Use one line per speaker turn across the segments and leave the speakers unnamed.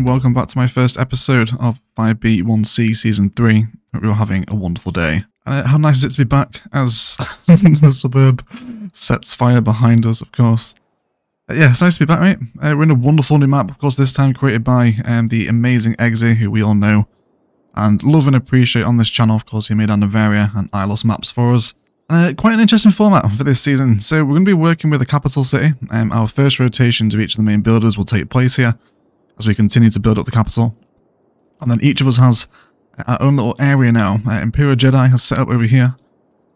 and welcome back to my first episode of 5B1C Season 3. Hope you're having a wonderful day. Uh, how nice is it to be back as the suburb sets fire behind us, of course. Uh, yeah, it's nice to be back, right? Uh, we're in a wonderful new map, of course, this time created by um, the amazing Eggsy, who we all know and love and appreciate on this channel. Of course, he made Anavaria and Ilos maps for us. Uh, quite an interesting format for this season. So we're going to be working with the capital city. Um, our first rotations of each of the main builders will take place here as we continue to build up the capital. And then each of us has our own little area now. Uh, Imperial Jedi has set up over here.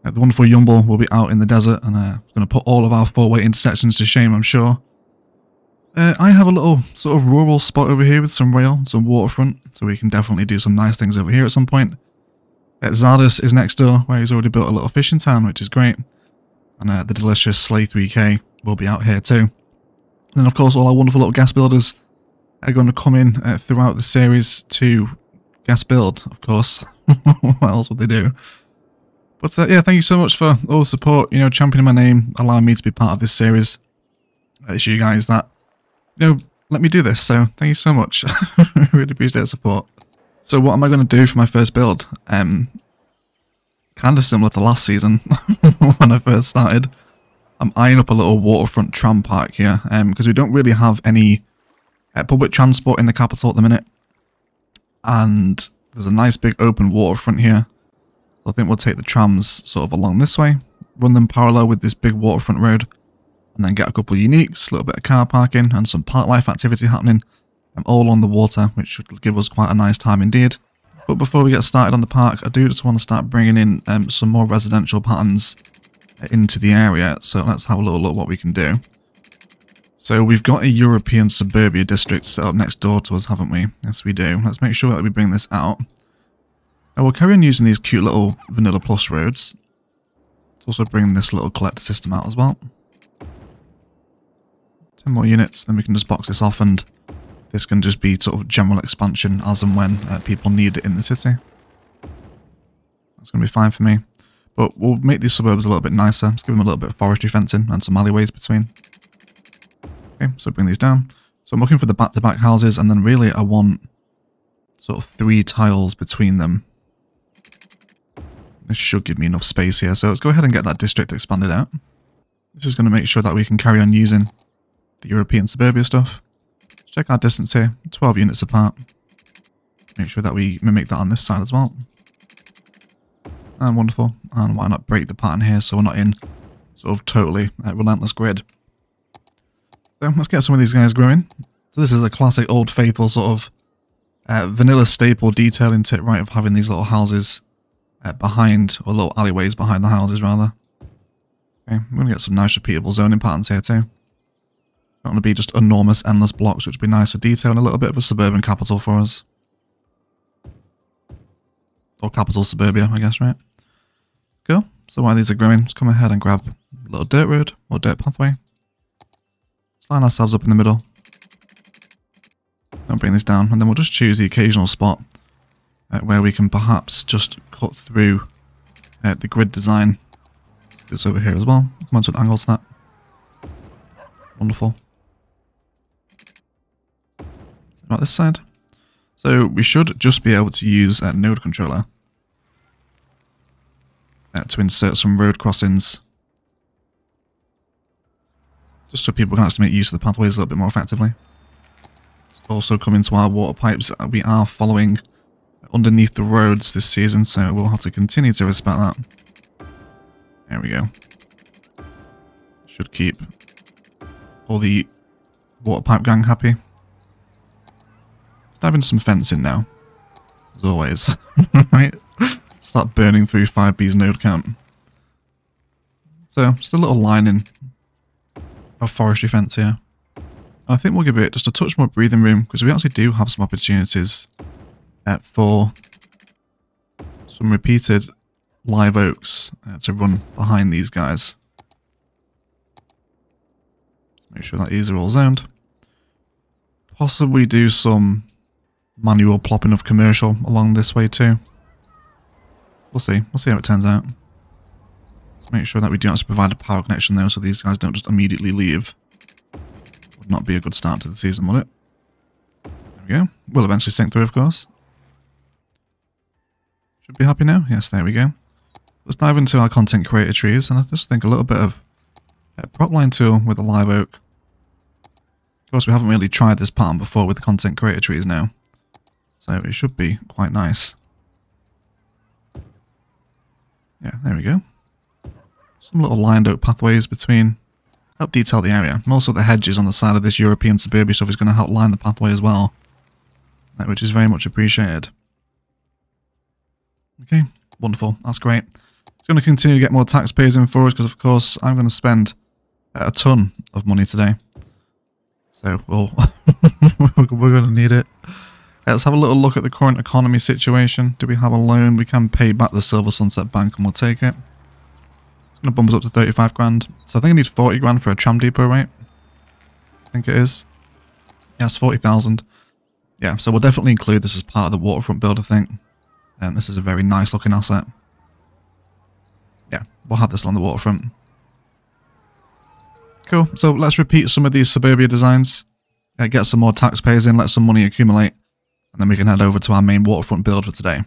Uh, the wonderful Yumble will be out in the desert and uh, going to put all of our four-way intersections to shame, I'm sure. Uh, I have a little sort of rural spot over here with some rail, some waterfront, so we can definitely do some nice things over here at some point. Uh, is next door, where he's already built a little fishing town, which is great. And uh, the delicious Slay 3K will be out here too. And then, of course, all our wonderful little gas builders are going to come in uh, throughout the series to gas build, of course. what else would they do? But uh, yeah, thank you so much for all the support, you know, championing my name, allowing me to be part of this series. Uh, it's you guys that, you know, let me do this, so thank you so much. really appreciate the support. So what am I going to do for my first build? Um, kind of similar to last season when I first started. I'm eyeing up a little waterfront tram park here because um, we don't really have any uh, public transport in the capital at the minute. And there's a nice big open waterfront here. So I think we'll take the trams sort of along this way, run them parallel with this big waterfront road, and then get a couple of uniques, a little bit of car parking, and some park life activity happening, um, all on the water, which should give us quite a nice time indeed. But before we get started on the park, I do just want to start bringing in um, some more residential patterns into the area, so let's have a little look what we can do. So we've got a European suburbia district set up next door to us, haven't we? Yes, we do. Let's make sure that we bring this out. Now we'll carry on using these cute little Vanilla Plus roads. Let's also bring this little collector system out as well. 10 more units, then we can just box this off and this can just be sort of general expansion as and when uh, people need it in the city. That's going to be fine for me. But we'll make these suburbs a little bit nicer. Let's give them a little bit of forestry fencing and some alleyways between. Okay, so bring these down. So I'm looking for the back-to-back -back houses, and then really I want sort of three tiles between them. This should give me enough space here, so let's go ahead and get that district expanded out. This is going to make sure that we can carry on using the European suburbia stuff. Let's check our distance here, 12 units apart. Make sure that we mimic that on this side as well. And wonderful. And why not break the pattern here so we're not in sort of totally uh, relentless grid. So let's get some of these guys growing. So this is a classic old faithful sort of uh, vanilla staple detailing tip, right, of having these little houses uh, behind, or little alleyways behind the houses, rather. Okay, we're going to get some nice repeatable zoning patterns here too. Not going to be just enormous, endless blocks, which would be nice for detail and a little bit of a suburban capital for us. Or capital suburbia, I guess, right? Cool. So while these are growing, let's come ahead and grab a little dirt road or dirt pathway. Let's line ourselves up in the middle. I'll bring this down, and then we'll just choose the occasional spot uh, where we can perhaps just cut through uh, the grid design. This over here as well. Come on to an angle snap. Wonderful. About this side. So we should just be able to use a node controller uh, to insert some road crossings just so people can actually make use of the pathways a little bit more effectively. also coming to our water pipes, uh, we are following underneath the roads this season, so we'll have to continue to respect that. There we go. Should keep all the water pipe gang happy. Diving some fencing now. As always. right? Start burning through 5B's node count. So, just a little lining a forestry fence here. I think we'll give it just a touch more breathing room because we actually do have some opportunities uh, for some repeated live oaks uh, to run behind these guys. Make sure that these are all zoned. Possibly do some manual plopping of commercial along this way too. We'll see. We'll see how it turns out. Let's make sure that we do actually provide a power connection there so these guys don't just immediately leave. Would not be a good start to the season, would it? There There we go. We'll eventually sink through, of course. Should be happy now. Yes, there we go. Let's dive into our content creator trees, and I just think a little bit of a prop line tool with a live oak. Of course, we haven't really tried this pattern before with the content creator trees now. So it should be quite nice. Yeah, there we go. Some little lined oak pathways between, help detail the area. And also the hedges on the side of this European suburbia stuff is going to help line the pathway as well. Which is very much appreciated. Okay, wonderful. That's great. It's going to continue to get more taxpayers in for us because, of course, I'm going to spend a ton of money today. So, we'll we're going to need it. Let's have a little look at the current economy situation. Do we have a loan? We can pay back the Silver Sunset Bank and we'll take it. It's going to bump us up to 35 grand. So I think I need 40 grand for a tram depot, right? I think it is. Yeah, Yes, 40,000. Yeah, so we'll definitely include this as part of the waterfront build, I think. And this is a very nice looking asset. Yeah, we'll have this on the waterfront. Cool, so let's repeat some of these suburbia designs. Uh, get some more taxpayers in, let some money accumulate and then we can head over to our main waterfront build for today.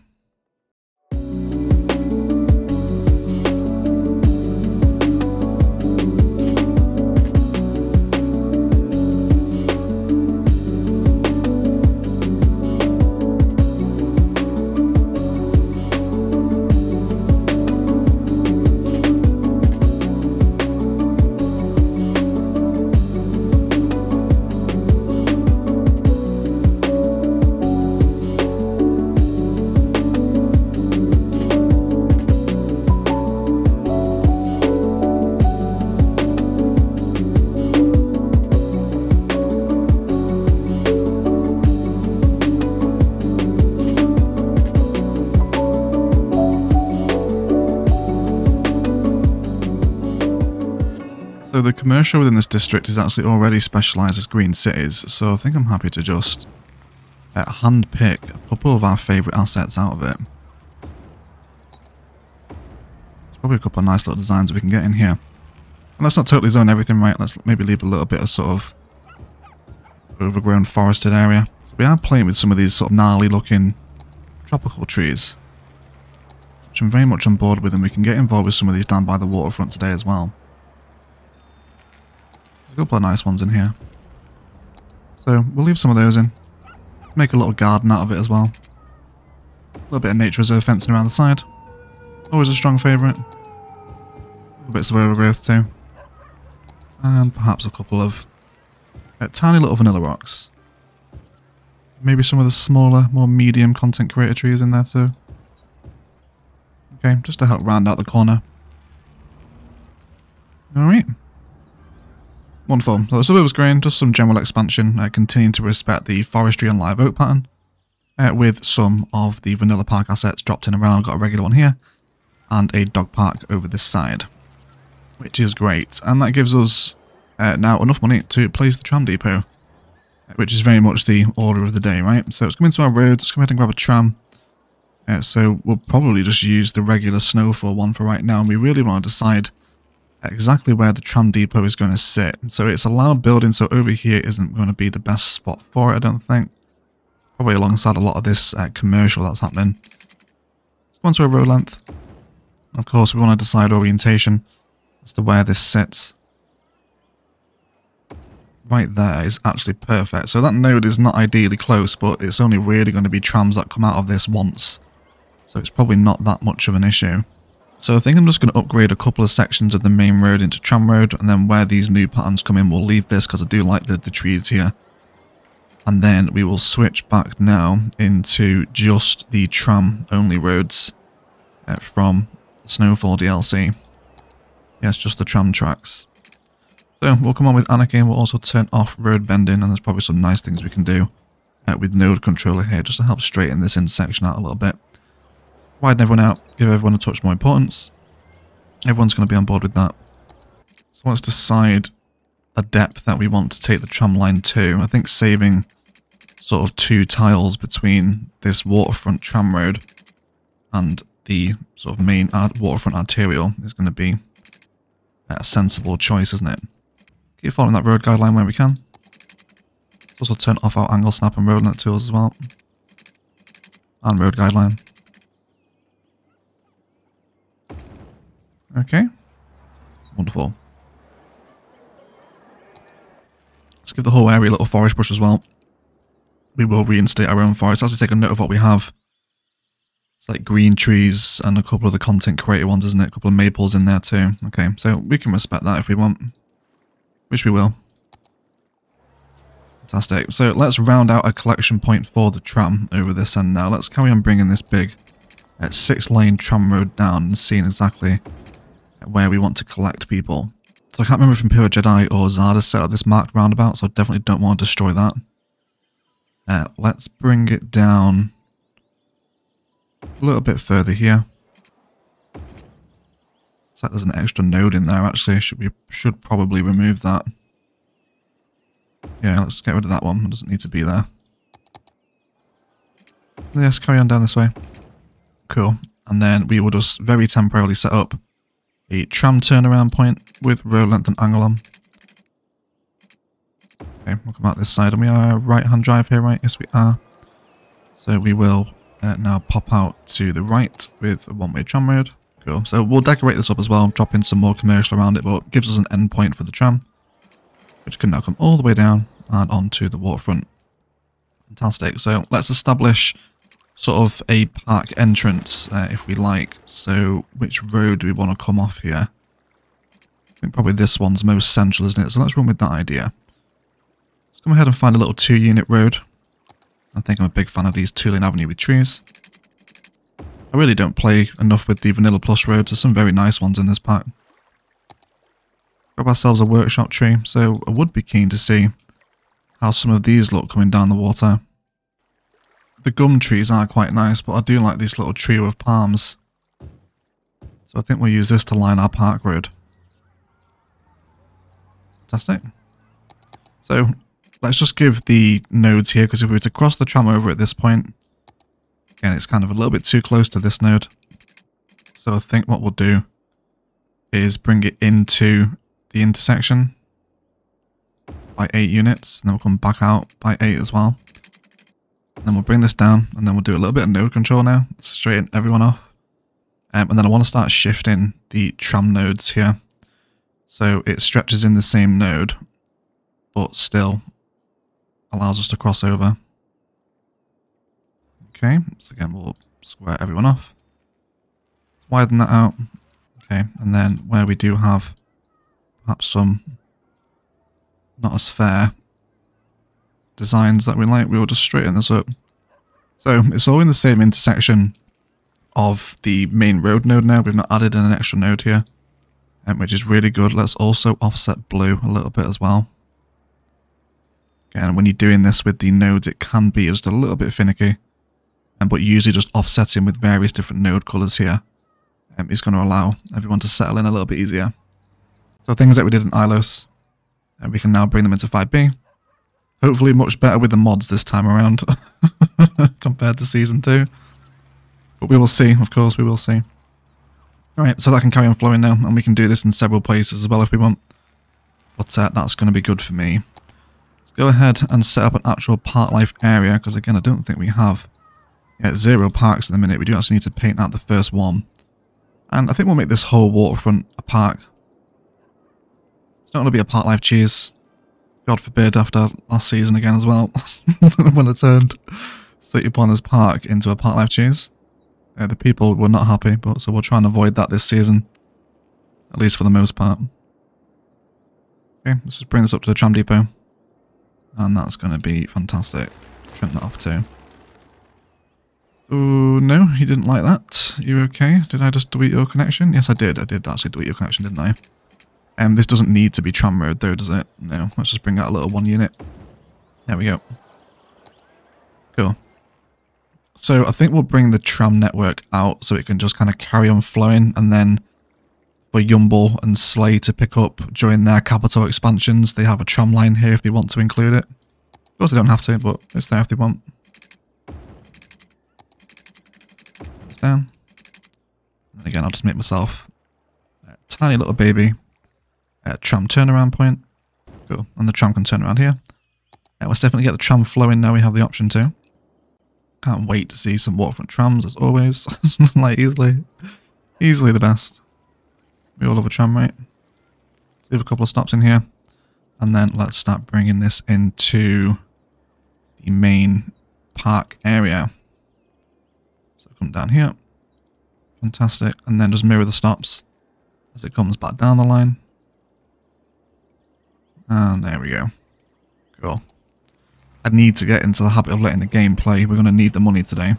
Commercial within this district is actually already specialised as green cities, so I think I'm happy to just uh, hand pick a couple of our favourite assets out of it. There's probably a couple of nice little designs we can get in here. And let's not totally zone everything right, let's maybe leave a little bit of sort of overgrown forested area. So we are playing with some of these sort of gnarly looking tropical trees. Which I'm very much on board with and we can get involved with some of these down by the waterfront today as well couple of nice ones in here. So we'll leave some of those in. Make a little garden out of it as well. A little bit of nature reserve fencing around the side. Always a strong favourite. Bits of overgrowth too. And perhaps a couple of uh, tiny little vanilla rocks. Maybe some of the smaller, more medium content creator trees in there too. Okay, just to help round out the corner. Alright. Wonderful. So the suburb was green, just some general expansion, uh, continuing to respect the forestry and live oak pattern, uh, with some of the vanilla park assets dropped in around. Got a regular one here, and a dog park over this side, which is great. And that gives us uh, now enough money to place the tram depot, which is very much the order of the day, right? So let's come into our road, let's come ahead and grab a tram. Uh, so we'll probably just use the regular snowfall one for right now, and we really want to decide exactly where the tram depot is going to sit. So it's a loud building, so over here isn't going to be the best spot for it, I don't think. Probably alongside a lot of this uh, commercial that's happening. Let's go on to a road length. Of course, we want to decide orientation as to where this sits. Right there is actually perfect. So that node is not ideally close, but it's only really going to be trams that come out of this once. So it's probably not that much of an issue. So I think I'm just going to upgrade a couple of sections of the main road into tram road and then where these new patterns come in we'll leave this because I do like the, the trees here. And then we will switch back now into just the tram only roads uh, from Snowfall DLC. Yes, just the tram tracks. So we'll come on with and we'll also turn off road bending and there's probably some nice things we can do uh, with node controller here just to help straighten this intersection out a little bit widen everyone out, give everyone a touch more importance. Everyone's going to be on board with that. So let's decide a depth that we want to take the tram line to. I think saving sort of two tiles between this waterfront tram road and the sort of main waterfront arterial is going to be a sensible choice, isn't it? Keep following that road guideline where we can. Also turn off our angle snap and road length tools as well. And road guideline. Okay. Wonderful. Let's give the whole area a little forest brush as well. We will reinstate our own forest. Let's take a note of what we have. It's like green trees and a couple of the content creator ones, isn't it? A couple of maples in there too. Okay, so we can respect that if we want. Which we will. Fantastic. So let's round out a collection point for the tram over this end now. Let's carry on bringing this big uh, six lane tram road down and seeing exactly where we want to collect people. So I can't remember if Imperial Jedi or Czardus set up this marked roundabout, so I definitely don't want to destroy that. Uh, let's bring it down a little bit further here. It's like there's an extra node in there actually. Should we should probably remove that. Yeah, let's get rid of that one. It doesn't need to be there. Let's carry on down this way. Cool. And then we will just very temporarily set up a tram turnaround point with road length and angle on. Okay, we'll come out this side. And we are right hand drive here, right? Yes, we are. So we will uh, now pop out to the right with a one-way tram road. Cool. So we'll decorate this up as well, drop in some more commercial around it, but it gives us an endpoint for the tram, which can now come all the way down and onto the waterfront. Fantastic. So let's establish sort of a park entrance, uh, if we like. So which road do we want to come off here? I think probably this one's most central, isn't it? So let's run with that idea. Let's come ahead and find a little two-unit road. I think I'm a big fan of these two-lane avenue with trees. I really don't play enough with the Vanilla Plus roads. There's some very nice ones in this pack. Grab ourselves a workshop tree, so I would be keen to see how some of these look coming down the water. The gum trees are quite nice, but I do like this little trio of palms. So I think we'll use this to line our park road. Fantastic. So let's just give the nodes here, because if we were to cross the tram over at this point, again, it's kind of a little bit too close to this node. So I think what we'll do is bring it into the intersection by 8 units, and then we'll come back out by 8 as well. Then we'll bring this down, and then we'll do a little bit of node control now, straighten everyone off. Um, and then I want to start shifting the tram nodes here. So it stretches in the same node, but still allows us to cross over. Okay, so again, we'll square everyone off. Widen that out. Okay, and then where we do have perhaps some not as fair designs that we like, we will just straighten this up. So it's all in the same intersection of the main road node now. We've not added in an extra node here, um, which is really good. Let's also offset blue a little bit as well. Again, when you're doing this with the nodes, it can be just a little bit finicky. Um, but usually just offsetting with various different node colors here um, is going to allow everyone to settle in a little bit easier. So things that we did in Ilos, and we can now bring them into 5B. Hopefully much better with the mods this time around compared to Season 2. But we will see, of course, we will see. Alright, so that can carry on flowing now, and we can do this in several places as well if we want. But uh, that's going to be good for me Let's go ahead and set up an actual park life area, because again, I don't think we have yeah, zero parks in the minute. We do actually need to paint out the first one. And I think we'll make this whole waterfront a park. It's not going to be a park life cheese. God forbid after last season again as well. when I turned City Planners Park into a park life cheese. Yeah, the people were not happy, but so we'll try and avoid that this season. At least for the most part. Okay, let's just bring this up to the tram depot. And that's going to be fantastic. Trim that off too. Oh, no, he didn't like that. You okay? Did I just delete your connection? Yes, I did. I did actually delete your connection, didn't I? Um, this doesn't need to be tram road though, does it? No, let's just bring out a little one unit. There we go. Cool. So I think we'll bring the tram network out so it can just kind of carry on flowing and then for Yumble and Slay to pick up during their capital expansions. They have a tram line here if they want to include it. Of course they don't have to, but it's there if they want. It's down. And again, I'll just make myself a tiny little baby Uh, a tram turnaround point. Cool. And the tram can turn around here. Yeah, let's definitely get the tram flowing now we have the option to. Can't wait to see some waterfront trams as always. like easily, easily the best. We all love a tram, right? Leave a couple of stops in here. And then let's start bringing this into the main park area. So come down here. Fantastic. And then just mirror the stops as it comes back down the line. And there we go. Cool. I need to get into the habit of letting the game play. We're going to need the money today.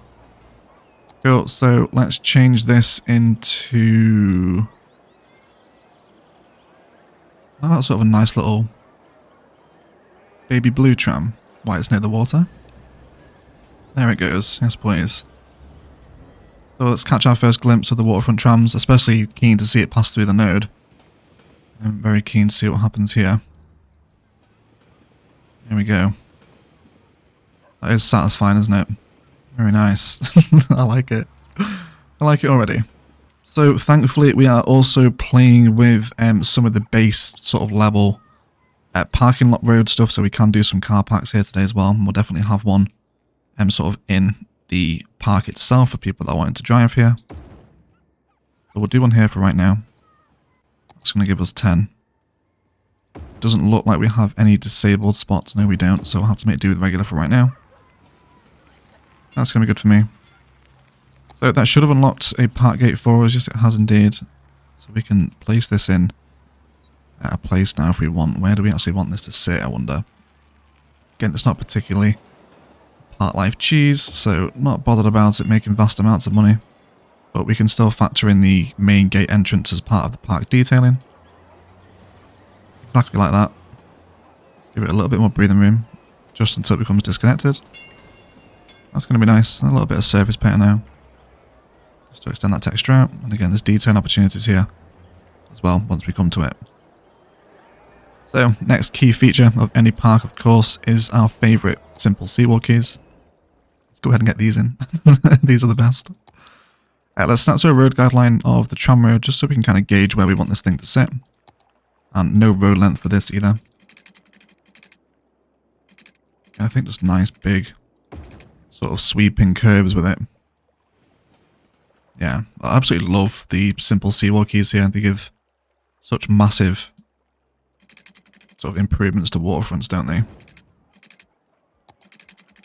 Cool. So let's change this into... Oh, that's sort of a nice little baby blue tram. Why it's near the water. There it goes. Yes, please. So let's catch our first glimpse of the waterfront trams, especially keen to see it pass through the node. I'm very keen to see what happens here. Here we go. That is satisfying, isn't it? Very nice. I like it. I like it already. So thankfully we are also playing with um, some of the base sort of level uh, parking lot road stuff so we can do some car parks here today as well. And we'll definitely have one um, sort of in the park itself for people that want to drive here. So we'll do one here for right now. It's going to give us 10. Doesn't look like we have any disabled spots. No, we don't. So we'll have to make do with regular for right now. That's going to be good for me. So that should have unlocked a park gate for us. Yes, it has indeed. So we can place this in at a place now if we want. Where do we actually want this to sit, I wonder? Again, it's not particularly park life cheese, so not bothered about it making vast amounts of money. But we can still factor in the main gate entrance as part of the park detailing. Exactly like that. Let's give it a little bit more breathing room, just until it becomes disconnected. That's going to be nice. A little bit of surface paint now. Just to extend that texture out. And again, there's detail opportunities here as well once we come to it. So, next key feature of any park, of course, is our favourite simple seawall quays. Let's go ahead and get these in. these are the best. Right, let's snap to a road guideline of the tram road just so we can kind of gauge where we want this thing to sit. And no road length for this either. I think just nice big sort of sweeping curves with it. Yeah, I absolutely love the simple seawall quays here. They give such massive sort of improvements to waterfronts, don't they?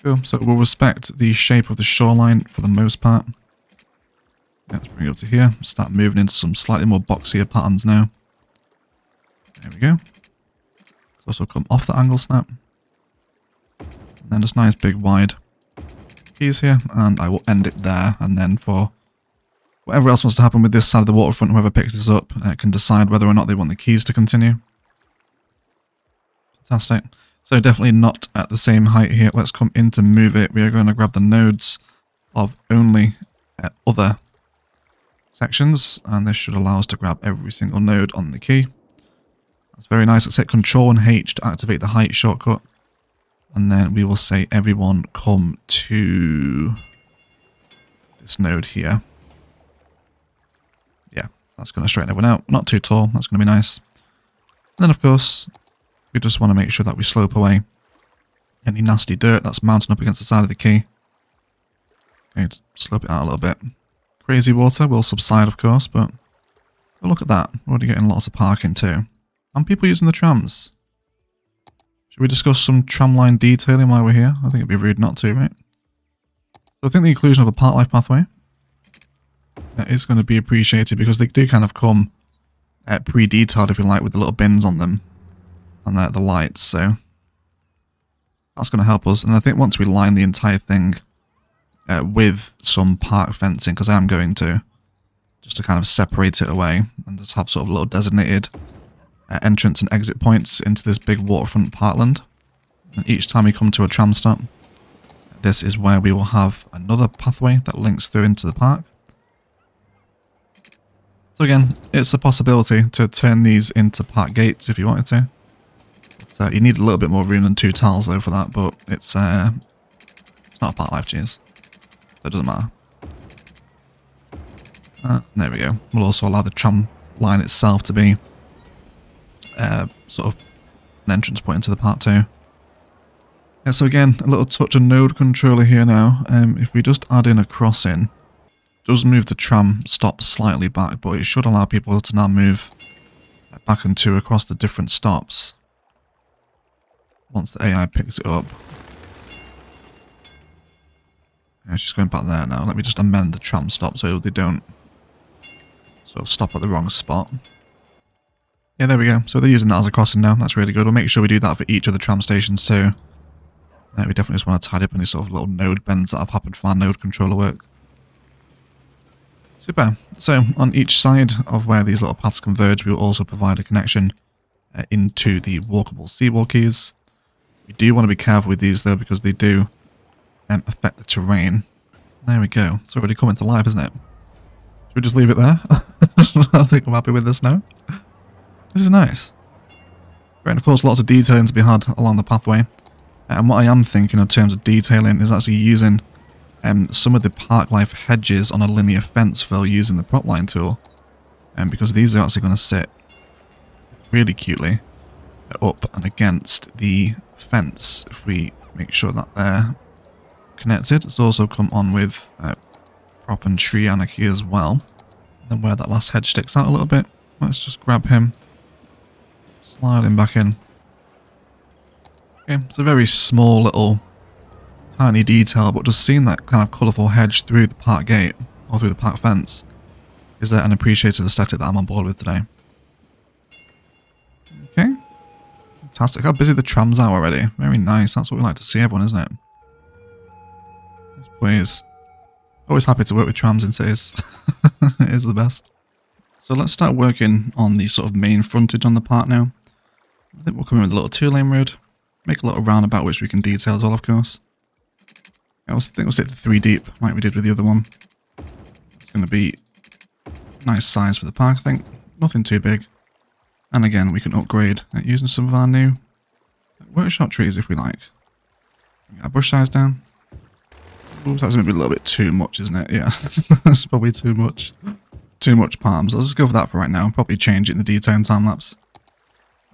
Cool, so we'll respect the shape of the shoreline for the most part. Let's bring it up to here, start moving into some slightly more boxier patterns now. There we go. Let's also come off the angle snap. And then just nice big wide quays here, and I will end it there, and then for whatever else wants to happen with this side of the waterfront, whoever picks this up uh, can decide whether or not they want the quays to continue. Fantastic. So definitely not at the same height here. Let's come in to move it. We are going to grab the nodes of only uh, other sections, and this should allow us to grab every single node on the quay. That's very nice. Let's hit Control and H to activate the height shortcut. And then we will say everyone come to this node here. Yeah, that's going to straighten everyone out. Not too tall. That's going to be nice. And then, of course, we just want to make sure that we slope away any nasty dirt that's mounting up against the side of the quay. Okay, slope it out a little bit. Crazy water will subside, of course, but look at that. We're already getting lots of parking too. And people using the trams. Should we discuss some tramline detailing while we're here? I think it'd be rude not to, right? So I think the inclusion of a park life pathway is going to be appreciated because they do kind of come uh, pre-detailed, if you like, with the little bins on them and the, the lights. So that's going to help us. And I think once we line the entire thing uh, with some park fencing, because I am going to, just to kind of separate it away and just have sort of little designated uh, entrance and exit points into this big waterfront parkland. And each time we come to a tram stop, this is where we will have another pathway that links through into the park. So again, it's a possibility to turn these into park gates if you wanted to. So you need a little bit more room than two tiles though for that, but it's uh, it's not a park life cheese. So it doesn't matter. Uh, there we go. We'll also allow the tram line itself to be uh, sort of an entrance point into the part two. Yeah, so again, a little touch of node controller here now. Um, if we just add in a crossing, does move the tram stop slightly back, but it should allow people to now move back and two across the different stops once the AI picks it up. Yeah, she's going back there now. Let me just amend the tram stop so they don't sort of stop at the wrong spot. Yeah, there we go. So they're using that as a crossing now. That's really good. We'll make sure we do that for each of the tram stations too. Yeah, we definitely just want to tidy up any sort of little node bends that have happened from our node controller work. Super. So on each side of where these little paths converge, we will also provide a connection uh, into the walkable seawall quays. We do want to be careful with these though because they do um, affect the terrain. There we go. It's already coming to life, isn't it? Should we just leave it there? I think I'm happy with this now. This is nice. And of course lots of detailing to be had along the pathway. And what I am thinking in terms of detailing is actually using um, some of the park life hedges on a linear fence fill using the prop line tool. And um, because these are actually going to sit really cutely up and against the fence if we make sure that they're connected. It's also come on with uh, prop and tree anarchy as well. And then where that last hedge sticks out a little bit, let's just grab him, slide him back in. Okay, it's a very small little tiny detail, but just seeing that kind of colourful hedge through the park gate, or through the park fence, is that an appreciated aesthetic that I'm on board with today. Okay. Fantastic. How busy the trams are already. Very nice. That's what we like to see everyone, isn't it? Please. Always happy to work with trams in cities. it is the best. So let's start working on the sort of main frontage on the park now. I think we'll come in with a little two-lane road. Make a little roundabout which we can detail as well, of course. I also think we'll stick to three deep, like we did with the other one. It's going to be nice size for the park, I think. Nothing too big. And again, we can upgrade using some of our new workshop trees if we like. Our bush size down. Ooh, that's maybe a little bit too much, isn't it? Yeah, that's probably too much. Too much palms. Let's just go for that for right now. Probably change it in the detail and time lapse.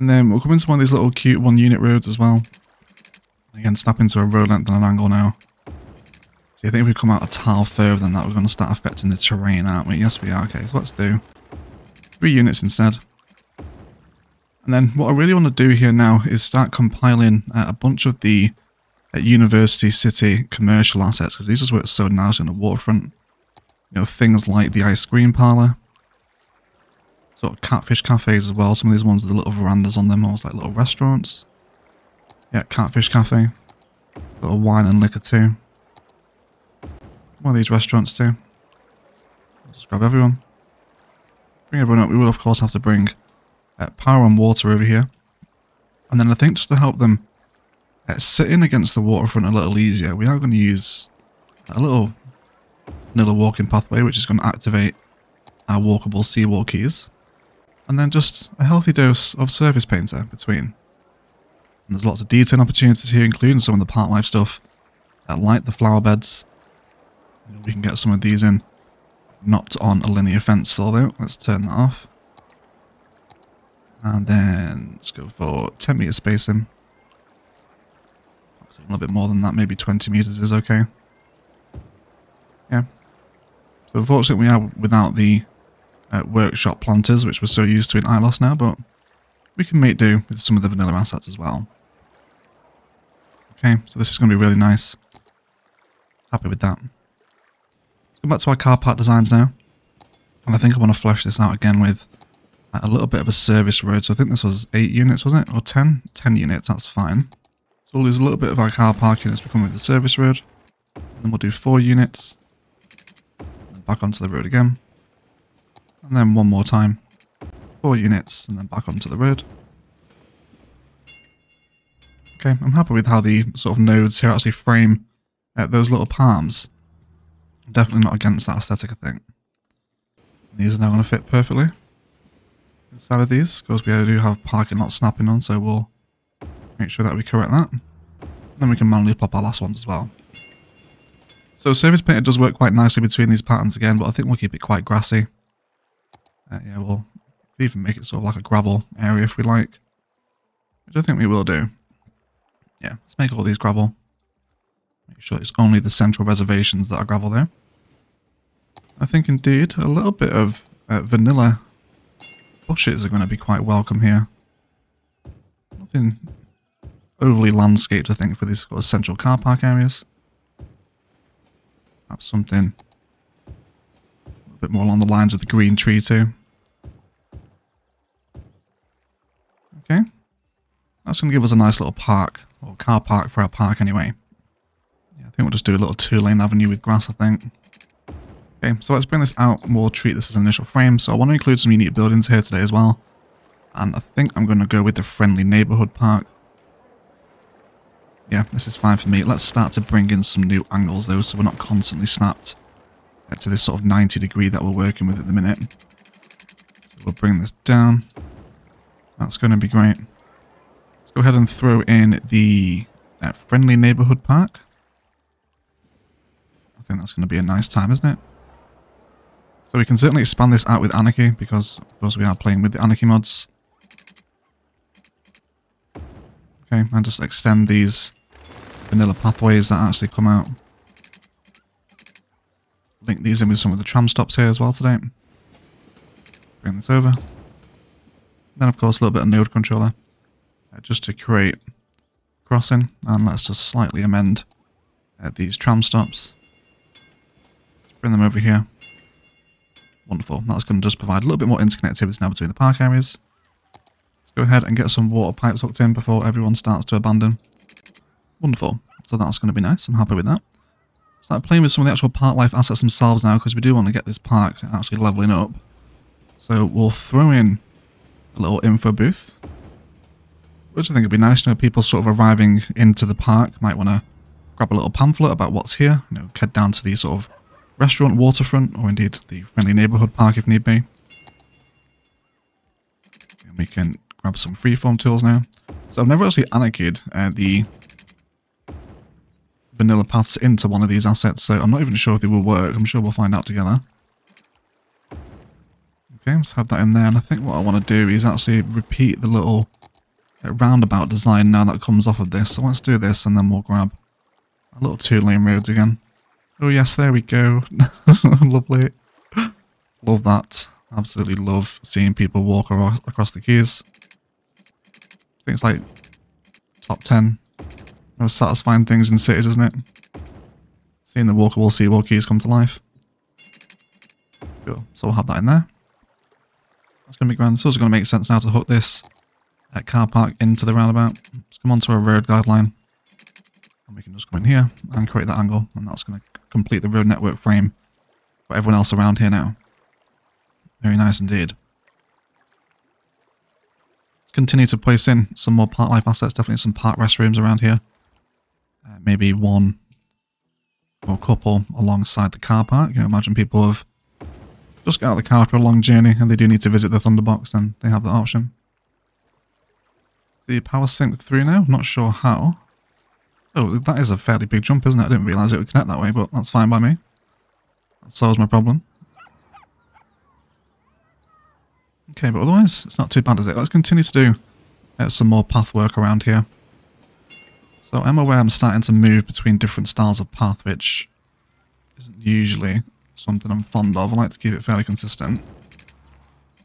And then we'll come into one of these little cute one unit roads as well. Again, snap into a road length and an angle now. See, I think if we come out a tile further than that, we're going to start affecting the terrain, aren't we? Yes, we are. Okay, so let's do three units instead. And then what I really want to do here now is start compiling uh, a bunch of the uh, university city commercial assets, because these just work so nicely on the waterfront. You know, things like the ice cream parlour, sort of catfish cafes as well. Some of these ones with the little verandas on them, almost like little restaurants. Yeah, catfish cafe. Little wine and liquor too. One of these restaurants too. just grab everyone. Bring everyone up. We will of course have to bring uh, power and water over here. And then I think just to help them uh, sit in against the waterfront a little easier, we are going to use a little vanilla walking pathway, which is going to activate our walkable seawall quays. And then just a healthy dose of surface painter between. And there's lots of detailing opportunities here, including some of the part life stuff, uh, like the flower beds, we can get some of these in. Not on a linear fence fill though. Let's turn that off. And then let's go for 10 meter spacing. A little bit more than that, maybe 20 meters is okay. Yeah. So unfortunately we are without the uh, workshop planters, which we're so used to in ILOS now, but we can make do with some of the vanilla assets as well. Okay, so this is going to be really nice. Happy with that. Go back to our car park designs now. And I think I want to flesh this out again with a little bit of a service road. So I think this was 8 units, wasn't it? Or 10? 10 units, that's fine. So we'll lose a little bit of our car park units become with the service road. And Then we'll do 4 units. Back onto the road again. And then one more time. 4 units, and then back onto the road. Okay, I'm happy with how the sort of nodes here actually frame uh, those little palms definitely not against that aesthetic, I think. These are now going to fit perfectly inside of these. Of course, we do have parking lot snapping on, so we'll make sure that we correct that. Then we can manually pop our last ones as well. So surface painted does work quite nicely between these patterns again, but I think we'll keep it quite grassy. Uh, yeah, we'll even make it sort of like a gravel area if we like. Which I think we will do. Yeah, let's make all these gravel. Make sure it's only the central reservations that are gravel there. I think indeed a little bit of uh, vanilla bushes are going to be quite welcome here. Nothing overly landscaped, I think, for these sort of central car park areas. Perhaps something a bit more along the lines of the green tree too. Okay. That's going to give us a nice little park, or car park for our park anyway. Yeah, I think we'll just do a little two-lane avenue with grass, I think. Okay, so let's bring this out and we'll treat this as an initial frame. So I want to include some unique buildings here today as well. And I think I'm going to go with the friendly neighborhood park. Yeah, this is fine for me. Let's start to bring in some new angles though, so we're not constantly snapped to this sort of 90 degree that we're working with at the minute. So we'll bring this down. That's going to be great. Let's go ahead and throw in the that friendly neighborhood park. I think that's going to be a nice time, isn't it? So we can certainly expand this out with Anarchy, because of course we are playing with the Anarchy mods. Okay, and just extend these vanilla pathways that actually come out. Link these in with some of the tram stops here as well today. Bring this over. Then of course a little bit of node controller. Uh, just to create crossing. And let's just slightly amend uh, these tram stops. Let's bring them over here. Wonderful. That's going to just provide a little bit more interconnectivity now between the park areas. Let's go ahead and get some water pipes hooked in before everyone starts to abandon. Wonderful. So that's going to be nice. I'm happy with that. Start playing with some of the actual park life assets themselves now because we do want to get this park actually leveling up. So we'll throw in little info booth. Which I think would be nice, you know, people sort of arriving into the park might want to grab a little pamphlet about what's here, you know, head down to the sort of restaurant waterfront, or indeed the friendly neighbourhood park if need be. And we can grab some freeform tools now. So I've never actually anarchied uh, the vanilla paths into one of these assets, so I'm not even sure if they will work. I'm sure we'll find out together. Okay, let's have that in there, and I think what I want to do is actually repeat the little roundabout design now that comes off of this. So let's do this, and then we'll grab a little two-lane roads again. Oh yes, there we go. Lovely. Love that. Absolutely love seeing people walk across the quays. I think it's like top 10 most satisfying things in cities, isn't it? Seeing the walkable seawall quays come to life. Cool. So we'll have that in there. Going to be grand. It's also going to make sense now to hook this uh, car park into the roundabout. Let's come onto our road guideline. And we can just come in here and create that angle. And that's going to complete the road network frame for everyone else around here now. Very nice indeed. Let's continue to place in some more park life assets, definitely some park restrooms around here. Uh, maybe one or a couple alongside the car park. You know, imagine people have just got out of the car for a long journey and they do need to visit the Thunderbox, then they have that option. The power sync through now, not sure how. Oh, that is a fairly big jump, isn't it? I didn't realise it would connect that way, but that's fine by me. That solves my problem. Okay, but otherwise, it's not too bad, is it? Let's continue to do uh, some more path work around here. So I'm aware I'm starting to move between different styles of path, which isn't usually something I'm fond of. I like to keep it fairly consistent.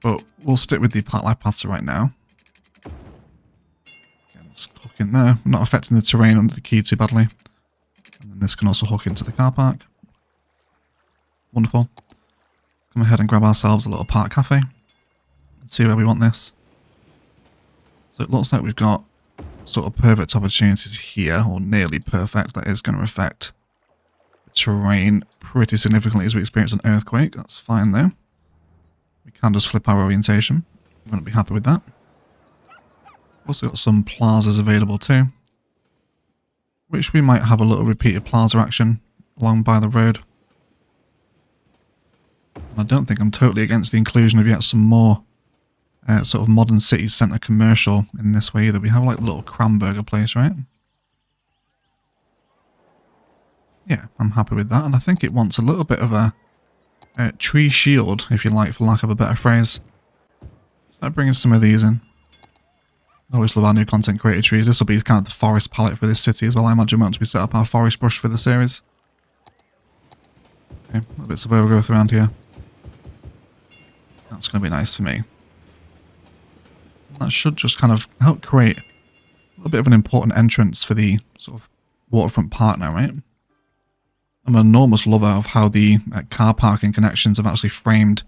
But we'll stick with the life paths right now. Let's hook in there. We're not affecting the terrain under the quay too badly. And this can also hook into the car park. Wonderful. Come ahead and grab ourselves a little park cafe. Let's see where we want this. So it looks like we've got sort of perfect opportunities here, or nearly perfect. That is going to affect the terrain pretty significantly as we experience an earthquake. That's fine though. We can just flip our orientation. I'm going to be happy with that. Also got some plazas available too. Which we might have a little repeated plaza action along by the road. And I don't think I'm totally against the inclusion of yet some more uh, sort of modern city centre commercial in this way either. We have like the little Cramburger place, right? Yeah, I'm happy with that. And I think it wants a little bit of a, a tree shield, if you like, for lack of a better phrase. Start bringing some of these in. I always love our new content creator trees. This will be kind of the forest palette for this city as well. I imagine once we set up our forest brush for the series. Okay, a bits of overgrowth around here. That's going to be nice for me. That should just kind of help create a little bit of an important entrance for the sort of waterfront park now, right? I'm an enormous lover of how the uh, car parking connections have actually framed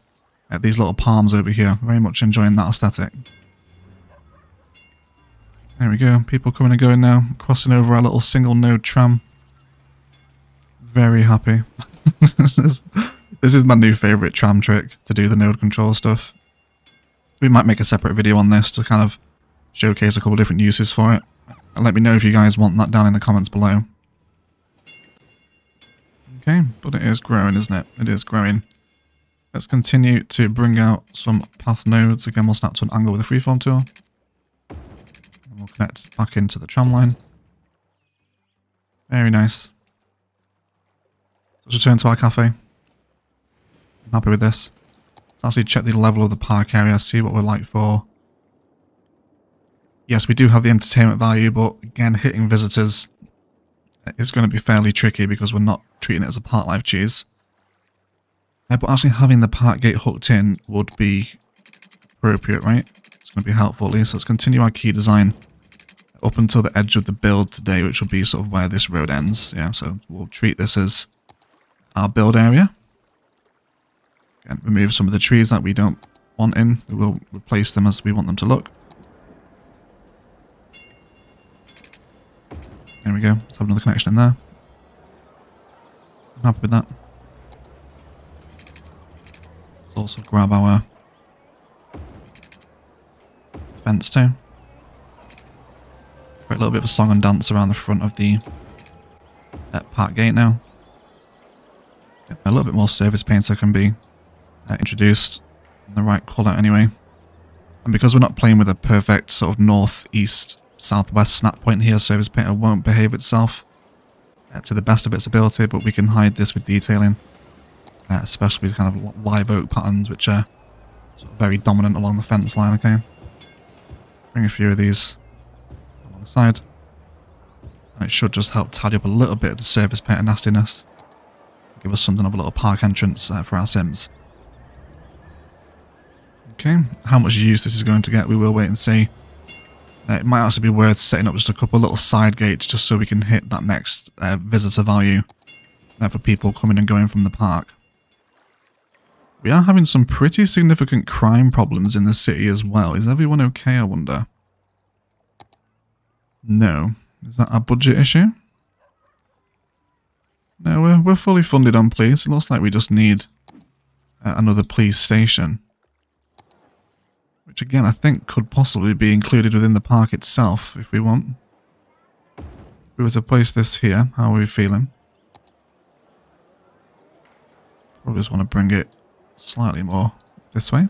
uh, these little palms over here. Very much enjoying that aesthetic. There we go. People coming and going now. Crossing over our little single node tram. Very happy. this is my new favourite tram trick to do the node control stuff. We might make a separate video on this to kind of showcase a couple different uses for it. And let me know if you guys want that down in the comments below. Okay, but it is growing, isn't it? It is growing. Let's continue to bring out some path nodes. Again, we'll snap to an angle with a freeform tool. And we'll connect back into the tram line. Very nice. Let's return to our cafe. I'm happy with this. Let's actually check the level of the park area, see what we're like for... Yes, we do have the entertainment value, but again, hitting visitors is going to be fairly tricky because we're not treating it as a park life cheese. Uh, but actually having the park gate hooked in would be appropriate, right? It's going to be helpful least. Let's continue our quay design up until the edge of the build today, which will be sort of where this road ends. Yeah, so we'll treat this as our build area. And remove some of the trees that we don't want in. We will replace them as we want them to look. There we go. Let's have another connection in there. I'm happy with that. Let's also grab our fence too. A little bit of a song and dance around the front of the uh, park gate now. Get a little bit more surface paint so it can be uh, introduced in the right colour anyway. And because we're not playing with a perfect sort of north-east southwest snap point here, so surface painter won't behave itself uh, to the best of its ability, but we can hide this with detailing, uh, especially with kind of live oak patterns, which are sort of very dominant along the fence line, okay? Bring a few of these alongside. And it should just help tidy up a little bit of the surface painter nastiness. Give us something of a little park entrance uh, for our sims. Okay, how much use this is going to get, we will wait and see. Uh, it might also be worth setting up just a couple little side gates just so we can hit that next uh, visitor value uh, for people coming and going from the park. We are having some pretty significant crime problems in the city as well. Is everyone okay, I wonder? No. Is that a budget issue? No, we're, we're fully funded on police. It looks like we just need uh, another police station which again I think could possibly be included within the park itself if we want. If we were to place this here, how are we feeling? Probably just want to bring it slightly more this way.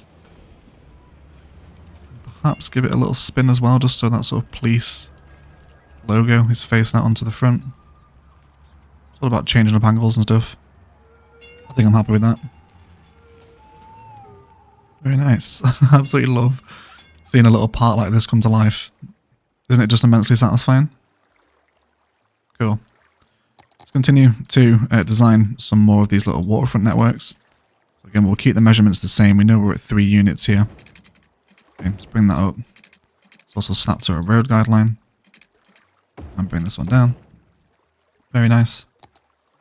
Perhaps give it a little spin as well, just so that sort of police logo is facing out onto the front. It's all about changing up angles and stuff. I think I'm happy with that. Very nice. Absolutely love seeing a little part like this come to life. Isn't it just immensely satisfying? Cool. Let's continue to uh, design some more of these little waterfront networks. So again, we'll keep the measurements the same. We know we're at three units here. Okay, let's bring that up. Let's also snap to a road guideline. And bring this one down. Very nice.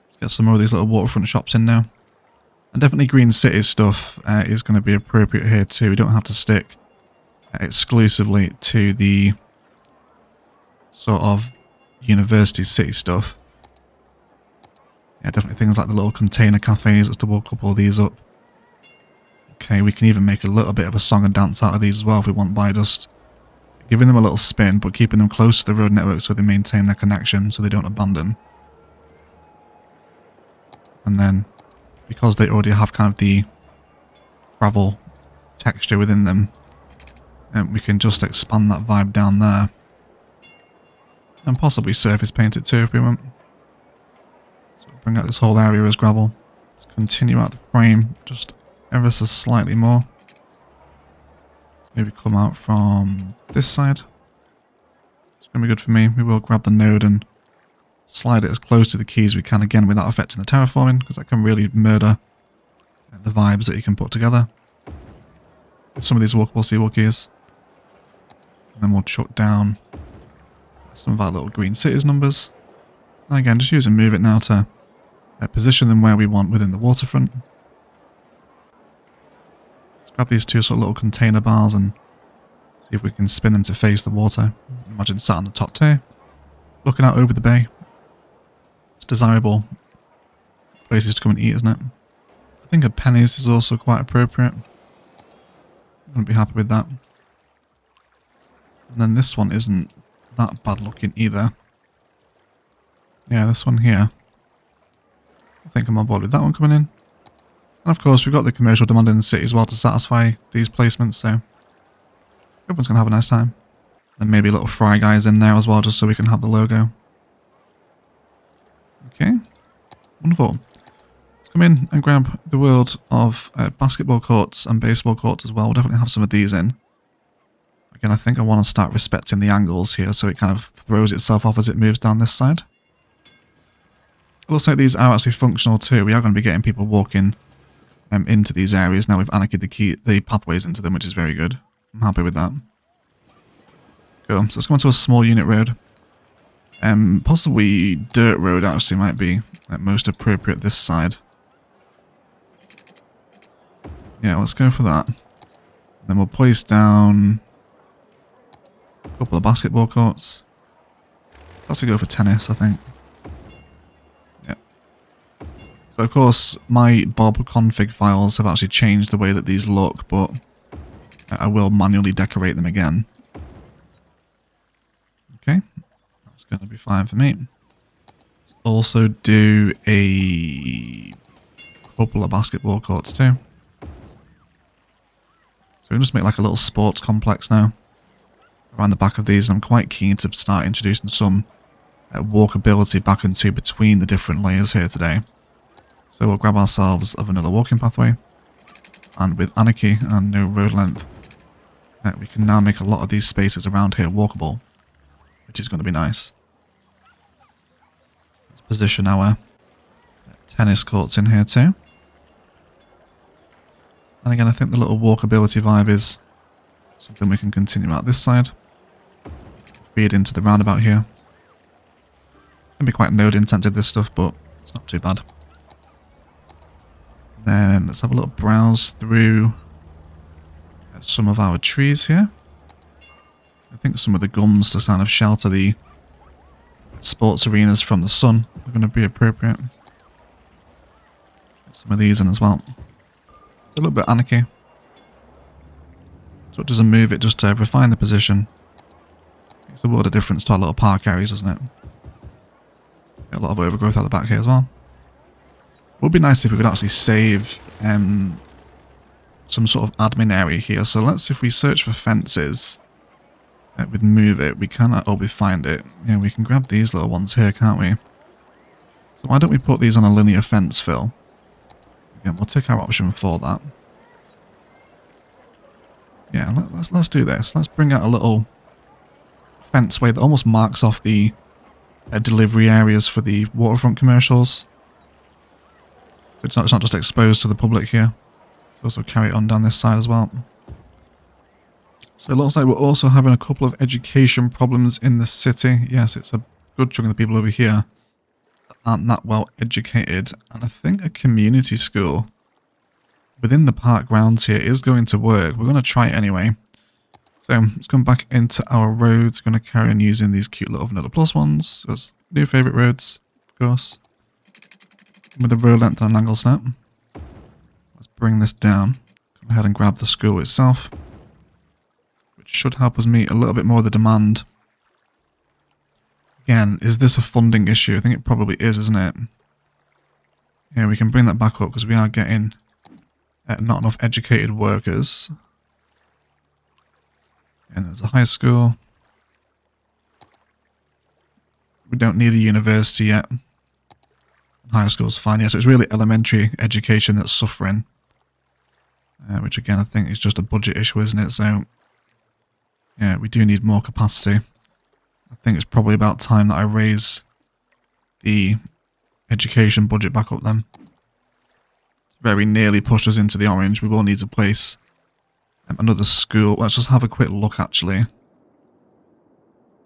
Let's get some more of these little waterfront shops in now. And definitely Green City stuff uh, is going to be appropriate here too. We don't have to stick exclusively to the sort of university city stuff. Yeah, definitely things like the little container cafes. Let's double couple of these up. Okay, we can even make a little bit of a song and dance out of these as well if we want by just giving them a little spin, but keeping them close to the road network so they maintain their connection so they don't abandon. And then because they already have kind of the gravel texture within them, and um, we can just expand that vibe down there. And possibly surface paint it too if we want. So bring out this whole area as gravel. Let's continue out the frame just ever so slightly more. Let's maybe come out from this side. It's going to be good for me. We will grab the node and slide it as close to the quay as we can again without affecting the terraforming because that can really murder the vibes that you can put together with some of these walkable seawall quays. And then we'll chuck down some of our little green cities numbers. And again, just use and move it now to uh, position them where we want within the waterfront. Let's grab these two sort of little container bars and see if we can spin them to face the water. Imagine sat on the top tier, looking out over the bay. Desirable places to come and eat, isn't it? I think a pennies is also quite appropriate. I wouldn't be happy with that. And then this one isn't that bad looking either. Yeah, this one here. I think I'm on board with that one coming in. And of course, we've got the commercial demand in the city as well to satisfy these placements, so everyone's going to have a nice time. And maybe a little fry guys in there as well, just so we can have the logo. Okay, wonderful. Let's come in and grab the world of uh, basketball courts and baseball courts as well. We'll definitely have some of these in. Again, I think I want to start respecting the angles here so it kind of throws itself off as it moves down this side. It looks like these are actually functional too. We are going to be getting people walking um, into these areas now we've anarched the quay, the pathways into them, which is very good. I'm happy with that. Cool. So let's go into a small unit road. Um, possibly dirt road actually might be uh, most appropriate this side. Yeah, let's go for that. Then we'll place down a couple of basketball courts. Let's go for tennis, I think. Yeah. So of course, my Bob config files have actually changed the way that these look, but I will manually decorate them again. Okay, that's going to be fine for me. Let's also do a couple of basketball courts too. So we just make like a little sports complex now around the back of these. I'm quite keen to start introducing some uh, walkability back into between the different layers here today. So we'll grab ourselves a vanilla walking pathway. And with Anarchy and no road length, uh, we can now make a lot of these spaces around here walkable, which is going to be nice. Let's position our tennis courts in here too. And again, I think the little walkability vibe is something we can continue out this side feed into the roundabout here. Can be quite node intensive this stuff, but it's not too bad. Then let's have a little browse through some of our trees here. I think some of the gums to kind of shelter the sports arenas from the sun are going to be appropriate. Some of these in as well. It's a little bit anarchy. So it doesn't move it just to refine the position. Makes a world of difference to our little park areas, doesn't it? Get a lot of overgrowth out the back here as well. Would be nice if we could actually save um, some sort of admin area here. So let's see if we search for fences with move it, we cannot, or with find it. Yeah, we can grab these little ones here, can't we? So why don't we put these on a linear fence fill? Again, we'll take our option for that. Yeah, let, let's let's do this. Let's bring out a little fence way that almost marks off the uh, delivery areas for the waterfront commercials. So it's not, it's not just exposed to the public here. Let's also carry it on down this side as well. So it looks like we're also having a couple of education problems in the city. Yes, it's a good chunk of the people over here aren't that well educated. And I think a community school within the park grounds here is going to work. We're going to try it anyway. So let's come back into our roads. Going to carry on using these cute little vanilla plus ones. That's new favourite roads, of course. With a road length and an angle snap. Let's bring this down. Go ahead and grab the school itself. Should help us meet a little bit more of the demand. Again, is this a funding issue? I think it probably is, isn't it? Yeah, we can bring that back up because we are getting uh, not enough educated workers. And there's a high school. We don't need a university yet. High school's fine, yeah, so it's really elementary education that's suffering. Uh, which again, I think is just a budget issue, isn't it? So, yeah, we do need more capacity. I think it's probably about time that I raise the education budget back up then. Very nearly pushed us into the orange. We will need to place um, another school. Let's just have a quick look actually.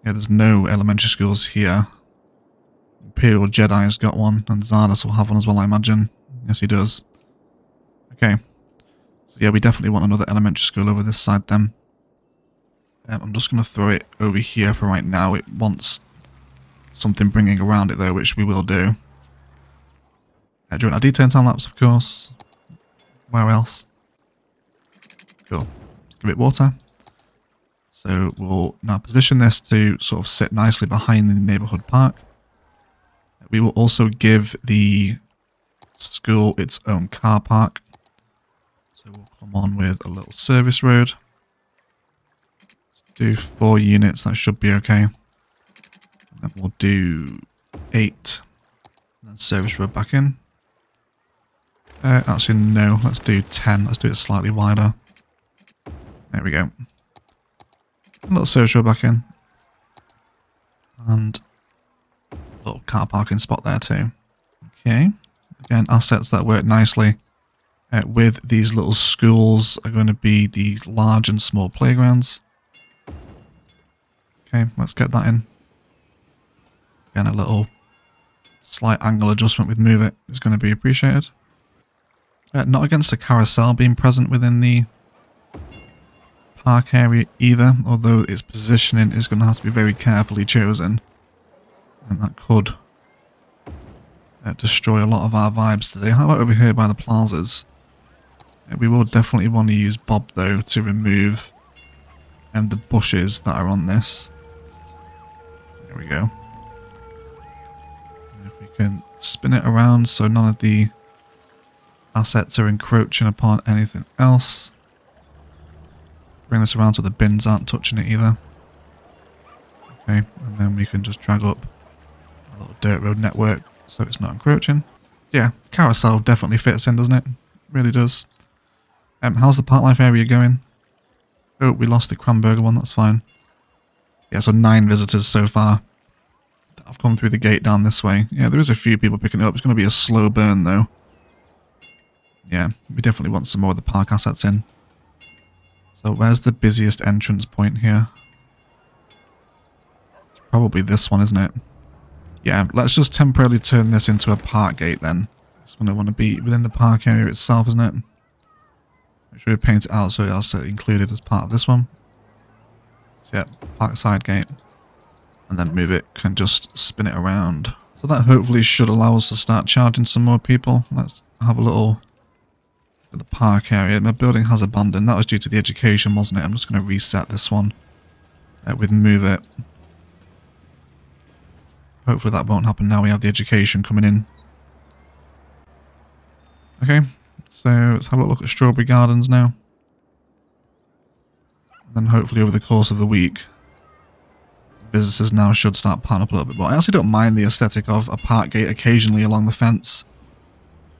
Yeah, there's no elementary schools here. Imperial Jedi's got one, and Czardus will have one as well, I imagine. Yes, he does. Okay. So yeah, we definitely want another elementary school over this side then. Um, I'm just going to throw it over here for right now. It wants something bringing around it though, which we will do. Uh, during our detail time lapse, of course. Where else? Cool. Let's give it water. So we'll now position this to sort of sit nicely behind the neighborhood park. We will also give the school its own car park. So we'll come on with a little service road. Do four units, that should be okay. And then we'll do eight. And service road back in. Uh, actually, no, let's do 10. Let's do it slightly wider. There we go. A little service road back in. And a little car parking spot there too. Okay. Again, assets that work nicely uh, with these little schools are going to be the large and small playgrounds. Okay, let's get that in. Again, a little slight angle adjustment with move it is going to be appreciated. Uh, not against the carousel being present within the park area either, although its positioning is going to have to be very carefully chosen. And that could uh, destroy a lot of our vibes today. How about over here by the plazas? Uh, we will definitely want to use Bob though to remove um, the bushes that are on this. There we go. And if we can spin it around so none of the assets are encroaching upon anything else. Bring this around so the bins aren't touching it either. Okay, and then we can just drag up a little dirt road network so it's not encroaching. Yeah, carousel definitely fits in, doesn't it? Really does. Um, how's the park life area going? Oh, we lost the Cranberger one, that's fine. Yeah, so nine visitors so far. I've gone through the gate down this way. Yeah, there is a few people picking it up. It's going to be a slow burn, though. Yeah, we definitely want some more of the park assets in. So where's the busiest entrance point here? It's probably this one, isn't it? Yeah, let's just temporarily turn this into a park gate then. It's going to want to be within the park area itself, isn't it? Make sure we paint it out so it's also included as part of this one. Yeah, park side gate. And then move it, can just spin it around. So that hopefully should allow us to start charging some more people. Let's have a little at the park area. My building has abandoned. That was due to the education, wasn't it? I'm just going to reset this one uh, with move it. Hopefully that won't happen now we have the education coming in. Okay, so let's have a look at Strawberry Gardens now. Then hopefully over the course of the week, businesses now should start parting up a little bit more. I actually don't mind the aesthetic of a park gate occasionally along the fence.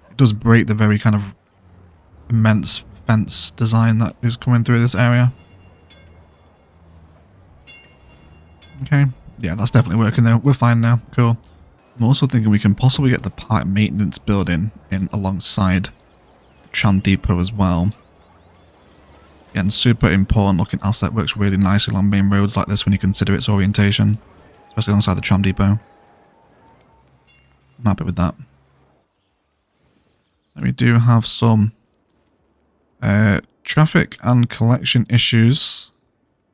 It does break the very kind of immense fence design that is coming through this area. Okay, yeah, that's definitely working there. We're fine now. Cool. I'm also thinking we can possibly get the park maintenance building in alongside tram depot as well. Again, super important looking asset. Works really nicely along main roads like this when you consider its orientation. Especially alongside the tram depot. I'm happy with that. So we do have some uh, traffic and collection issues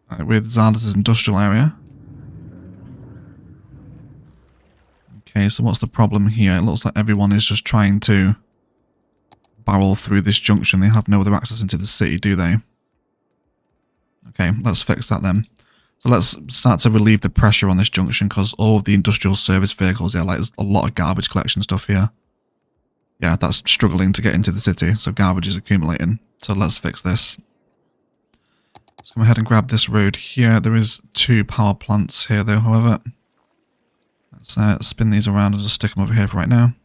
uh, with Czardus' industrial area. Okay, so what's the problem here? It looks like everyone is just trying to barrel through this junction. They have no other access into the city, do they? Okay, let's fix that then. So let's start to relieve the pressure on this junction because all of the industrial service vehicles, yeah, like there's a lot of garbage collection stuff here. Yeah, that's struggling to get into the city, so garbage is accumulating. So let's fix this. Let's go ahead and grab this road here. There is two power plants here though, however. Let's uh, spin these around and just stick them over here for right now.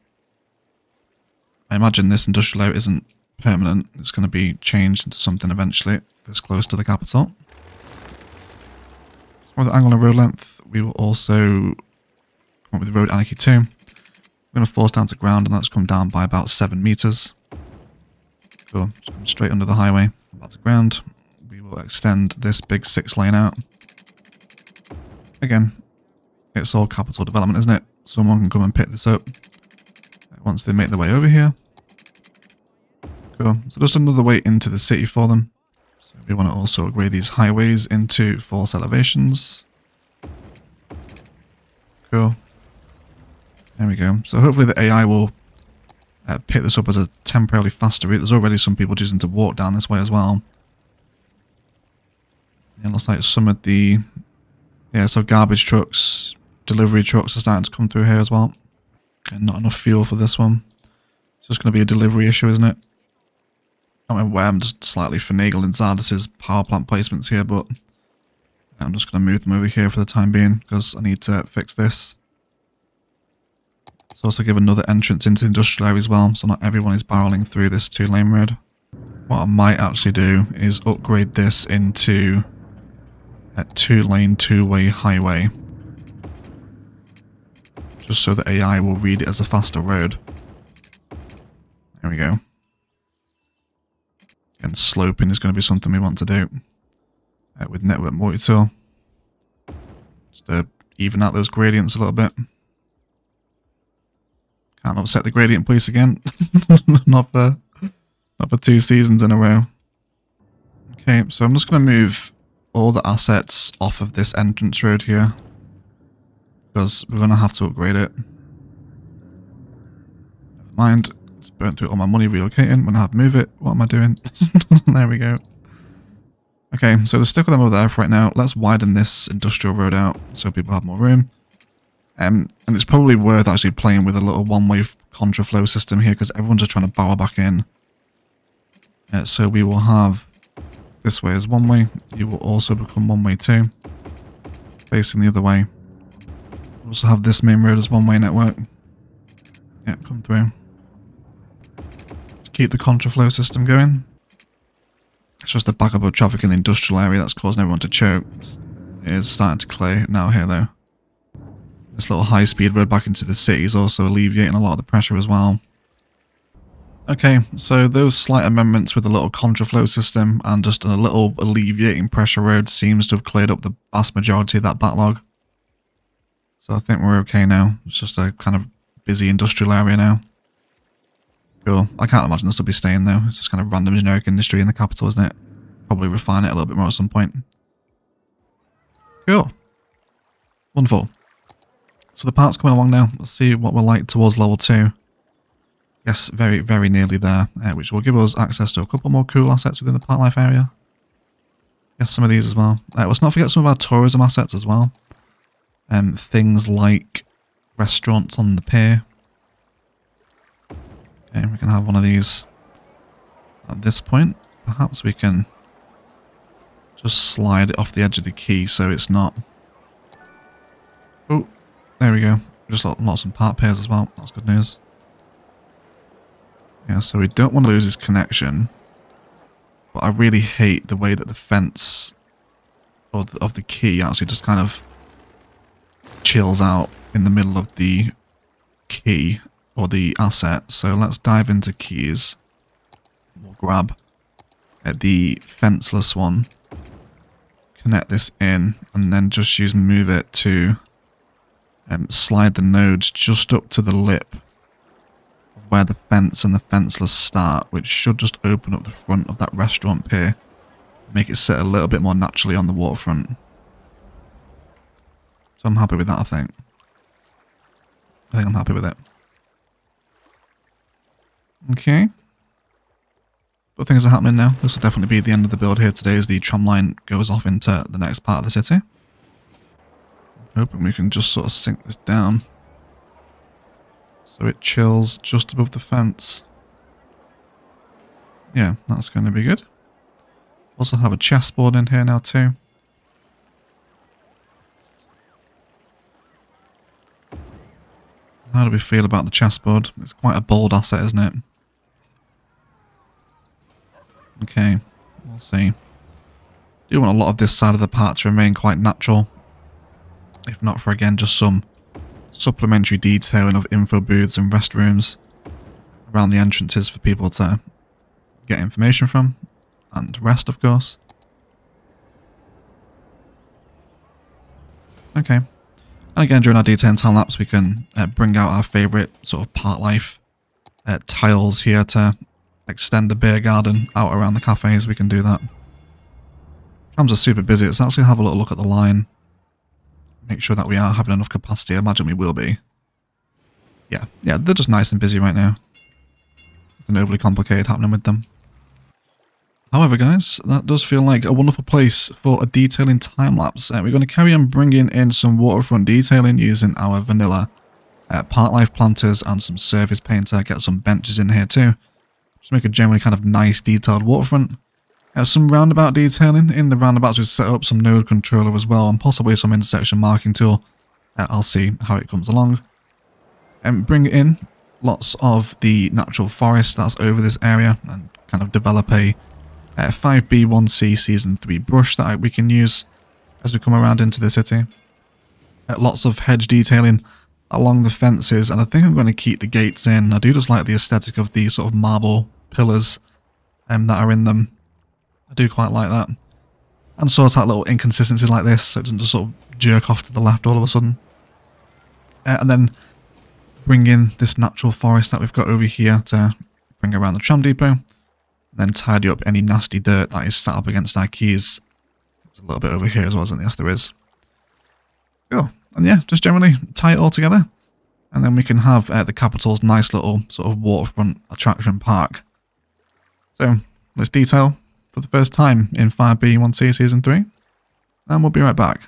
I imagine this industrial area isn't permanent. It's going to be changed into something eventually this close to the capital. With the angle and road length, we will also come up with the road anarchy 2. We're going to force down to ground and that's come down by about 7 meters. Cool, just come straight under the highway, about to ground. We will extend this big 6 lane out. Again, it's all capital development, isn't it? Someone can come and pick this up once they make their way over here. Cool, so just another way into the city for them. We want to also upgrade these highways into false elevations. Cool. There we go. So hopefully the AI will uh, pick this up as a temporarily faster route. There's already some people choosing to walk down this way as well. It looks like some of the... Yeah, so garbage trucks, delivery trucks are starting to come through here as well. Okay, not enough fuel for this one. It's just going to be a delivery issue, isn't it? I I'm just slightly finagling Czardus's power plant placements here, but I'm just going to move them over here for the time being because I need to fix this. Let's also give another entrance into the industrial area as well, so not everyone is barreling through this two-lane road. What I might actually do is upgrade this into a two-lane, two-way highway. Just so the AI will read it as a faster road. There we go. And sloping is going to be something we want to do uh, with network multi-tool. Just to even out those gradients a little bit. Can't upset the gradient police again. not for not for two seasons in a row. Okay, so I'm just going to move all the assets off of this entrance road here. Because we're going to have to upgrade it. Never mind. It's burnt through all my money relocating. When I have move it, what am I doing? there we go. Okay, so to stick with them over there for right now, let's widen this industrial road out so people have more room. Um, and it's probably worth actually playing with a little one-way contraflow system here because everyone's just trying to power back in. Uh, so we will have this way as one way. You will also become one way too. Facing the other way. We'll also have this main road as one way network. Yeah, come through keep the contraflow system going. It's just the backup of traffic in the industrial area that's causing everyone to choke. It is starting to clear now here though. This little high-speed road back into the city is also alleviating a lot of the pressure as well. Okay, so those slight amendments with a little contraflow system and just a little alleviating pressure road seems to have cleared up the vast majority of that backlog. So I think we're okay now. It's just a kind of busy industrial area now. Cool. I can't imagine this will be staying though. It's just kind of random generic industry in the capital, isn't it? Probably refine it a little bit more at some point. Cool. Wonderful. So the part's coming along now. Let's see what we're like towards level 2. Yes, very, very nearly there, uh, which will give us access to a couple more cool assets within the plant life area. Yes, some of these as well. Uh, let's not forget some of our tourism assets as well. Um, things like restaurants on the pier, can have one of these at this point. Perhaps we can just slide it off the edge of the quay so it's not... Oh, there we go. Just lots of part pairs as well. That's good news. Yeah, so we don't want to lose his connection. But I really hate the way that the fence of the, of the quay actually just kind of chills out in the middle of the quay or the asset. So let's dive into quays. We'll grab the fenceless one, connect this in, and then just use move it to um, slide the nodes just up to the lip where the fence and the fenceless start, which should just open up the front of that restaurant pier, make it sit a little bit more naturally on the waterfront. So I'm happy with that, I think. I think I'm happy with it. Okay. But things are happening now. This will definitely be the end of the build here today as the tram line goes off into the next part of the city. Hoping we can just sort of sink this down. So it chills just above the fence. Yeah, that's going to be good. Also have a chessboard in here now too. How do we feel about the chessboard? It's quite a bold asset, isn't it? Okay, we'll see. Do want a lot of this side of the part to remain quite natural if not for again just some supplementary detailing of info booths and restrooms around the entrances for people to get information from and rest of course. Okay. And again, during our detailing time lapse, we can uh, bring out our favourite sort of park life uh, tiles here to extend the beer garden out around the cafes. We can do that. Trams are super busy. Let's actually have a little look at the line. Make sure that we are having enough capacity. I imagine we will be. Yeah, yeah, they're just nice and busy right now. Nothing overly complicated happening with them. However, guys, that does feel like a wonderful place for a detailing time-lapse. Uh, we're going to carry on bringing in some waterfront detailing using our vanilla uh, park life planters and some surface painter. Get some benches in here too. Just make a generally kind of nice detailed waterfront. Uh, some roundabout detailing. In the roundabouts we've set up some node controller as well and possibly some intersection marking tool. Uh, I'll see how it comes along. And bring in lots of the natural forest that's over this area and kind of develop a uh, 5B1C Season 3 brush that we can use as we come around into the city. Uh, lots of hedge detailing along the fences, and I think I'm going to keep the gates in. I do just like the aesthetic of the sort of marble pillars um, that are in them. I do quite like that. And sort out little inconsistencies like this, so it doesn't just sort of jerk off to the left all of a sudden. Uh, and then bring in this natural forest that we've got over here to bring around the tram depot And then tidy up any nasty dirt that is sat up against our quays. There's a little bit over here as well, isn't there? Yes, there is. Cool. And yeah, just generally tie it all together. And then we can have uh, the capital's nice little sort of waterfront attraction park. So, let's detail for the first time in 5B1C Season 3. And we'll be right back.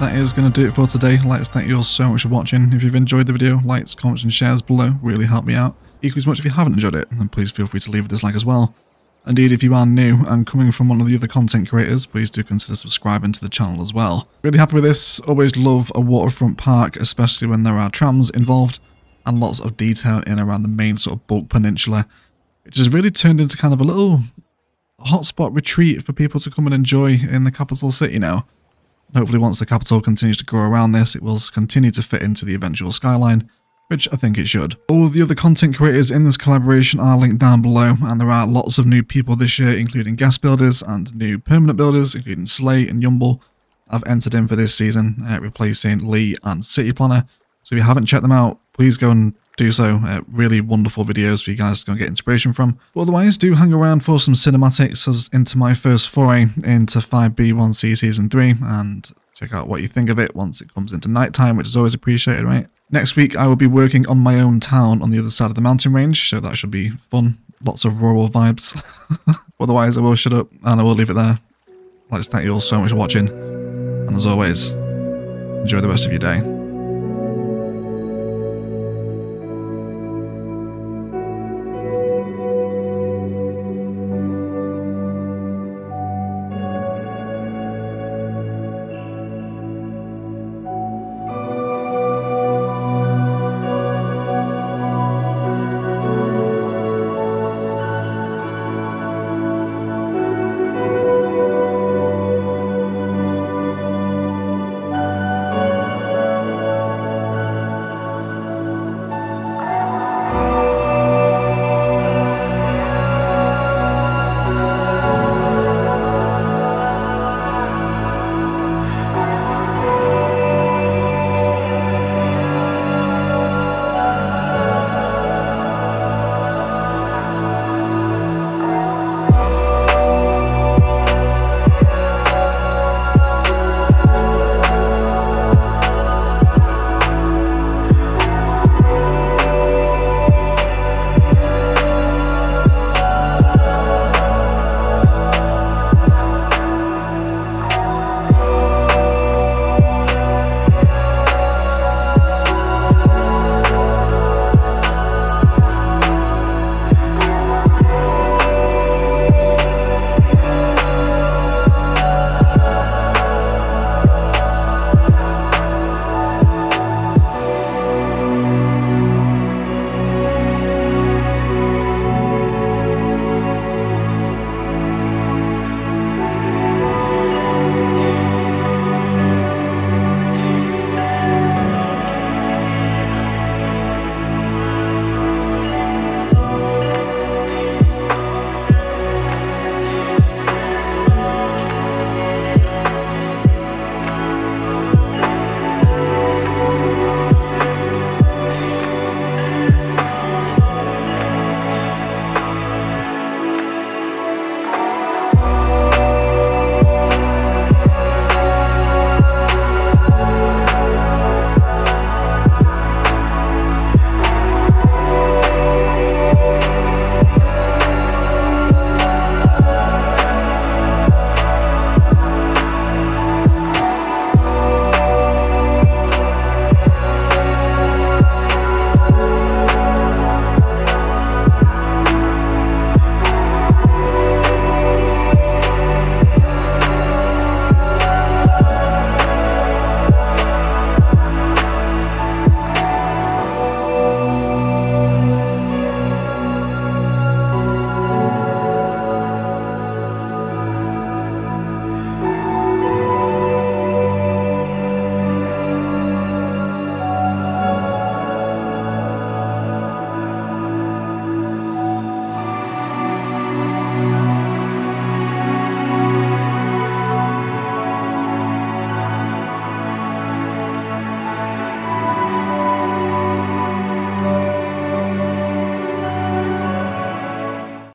That is going to do it for today. I'd like thank you all so much for watching. If you've enjoyed the video, likes, comments and shares below really help me out. Equally as much if you haven't enjoyed it, then please feel free to leave a dislike as well. Indeed, if you are new and coming from one of the other content creators, please do consider subscribing to the channel as well. Really happy with this, always love a waterfront park, especially when there are trams involved, and lots of detail in around the main sort of bulk peninsula, which has really turned into kind of a little hotspot retreat for people to come and enjoy in the capital city now. Hopefully once the capital continues to grow around this, it will continue to fit into the eventual skyline, which I think it should. All the other content creators in this collaboration are linked down below, and there are lots of new people this year, including guest builders and new permanent builders, including Slay and Yumble, have entered in for this season, uh, replacing Lee and City Planner. So if you haven't checked them out, please go and do so. Uh, really wonderful videos for you guys to go and get inspiration from. But otherwise, do hang around for some cinematics as into my first foray into 5B1C Season 3 and check out what you think of it once it comes into nighttime, which is always appreciated, right? Next week, I will be working on my own town on the other side of the mountain range, so that should be fun. Lots of rural vibes. otherwise, I will shut up and I will leave it there. I'd like to thank you all so much for watching, and as always, enjoy the rest of your day.